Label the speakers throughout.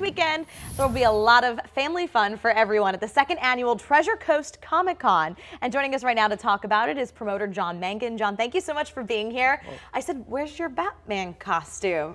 Speaker 1: weekend. There will be a lot of family fun for everyone at the second annual Treasure Coast Comic Con. And joining us right now to talk about it is promoter John Mangan. John, thank you so much for being here. I said, where's your Batman costume?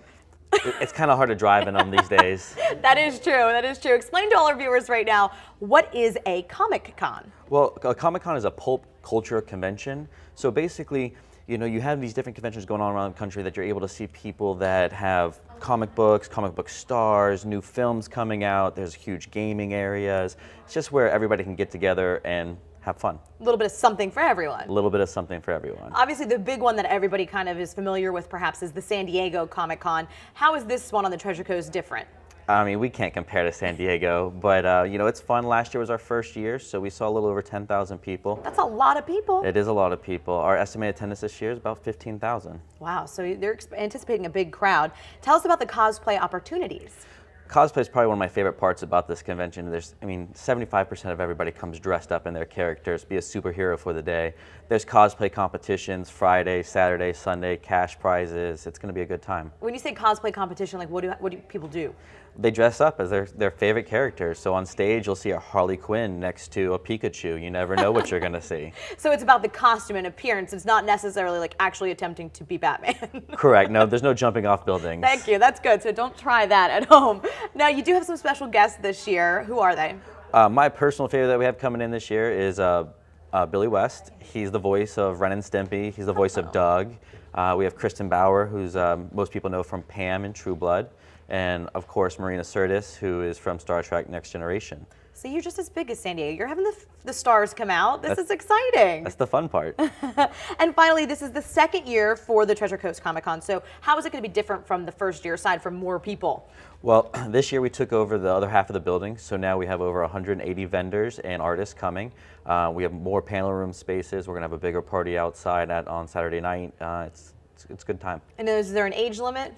Speaker 2: it's kind of hard to drive in them these days.
Speaker 1: that is true. That is true. Explain to all our viewers right now what is a Comic Con?
Speaker 2: Well, a Comic Con is a pulp culture convention. So basically, you know, you have these different conventions going on around the country that you're able to see people that have comic books, comic book stars, new films coming out. There's huge gaming areas. It's just where everybody can get together and have fun.
Speaker 1: A little bit of something for everyone.
Speaker 2: A little bit of something for everyone.
Speaker 1: Obviously, the big one that everybody kind of is familiar with, perhaps, is the San Diego Comic Con. How is this one on the Treasure Coast different?
Speaker 2: I mean, we can't compare to San Diego, but uh, you know, it's fun. Last year was our first year, so we saw a little over 10,000 people.
Speaker 1: That's a lot of people.
Speaker 2: It is a lot of people. Our estimated attendance this year is about 15,000.
Speaker 1: Wow, so they're anticipating a big crowd. Tell us about the cosplay opportunities
Speaker 2: cosplay is probably one of my favorite parts about this convention. There's, I mean, 75% of everybody comes dressed up in their characters, be a superhero for the day. There's cosplay competitions Friday, Saturday, Sunday, cash prizes. It's going to be a good time.
Speaker 1: When you say cosplay competition, like what do what do people do?
Speaker 2: They dress up as their their favorite characters. So on stage, you'll see a Harley Quinn next to a Pikachu. You never know what you're going to see.
Speaker 1: So it's about the costume and appearance. It's not necessarily like actually attempting to be Batman.
Speaker 2: Correct. No, there's no jumping off buildings.
Speaker 1: Thank you. That's good. So don't try that at home. Now, you do have some special guests this year. Who are they?
Speaker 2: Uh, my personal favorite that we have coming in this year is uh, uh, Billy West. He's the voice of Ren and Stimpy. He's the voice of Doug. Uh, we have Kristin Bauer, who's um, most people know from Pam in True Blood. And of course, Marina Sirtis, who is from Star Trek Next Generation.
Speaker 1: So you're just as big as San Diego. You're having the, the stars come out. This that's, is exciting.
Speaker 2: That's the fun part.
Speaker 1: and finally, this is the second year for the Treasure Coast Comic Con. So how is it going to be different from the first year, aside from more people?
Speaker 2: Well, this year we took over the other half of the building. So now we have over 180 vendors and artists coming. Uh, we have more panel room spaces. We're going to have a bigger party outside at, on Saturday night. Uh, it's, it's, it's a good time.
Speaker 1: And is there an age limit?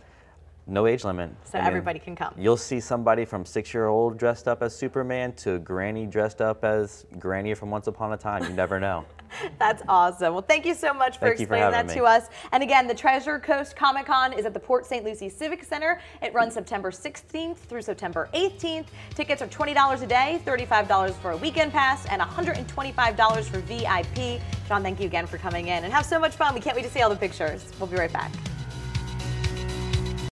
Speaker 2: No age limit.
Speaker 1: So I mean, everybody can come.
Speaker 2: You'll see somebody from six-year-old dressed up as Superman to Granny dressed up as Granny from Once Upon a Time. You never know.
Speaker 1: That's awesome. Well, thank you so much for
Speaker 2: thank
Speaker 1: explaining
Speaker 2: for
Speaker 1: that
Speaker 2: me.
Speaker 1: to us. And again, the Treasure Coast Comic Con is at the Port St. Lucie Civic Center. It runs September 16th through September 18th. Tickets are $20 a day, $35 for a weekend pass, and $125 for VIP. John, thank you again for coming in and have so much fun. We can't wait to see all the pictures. We'll be right back.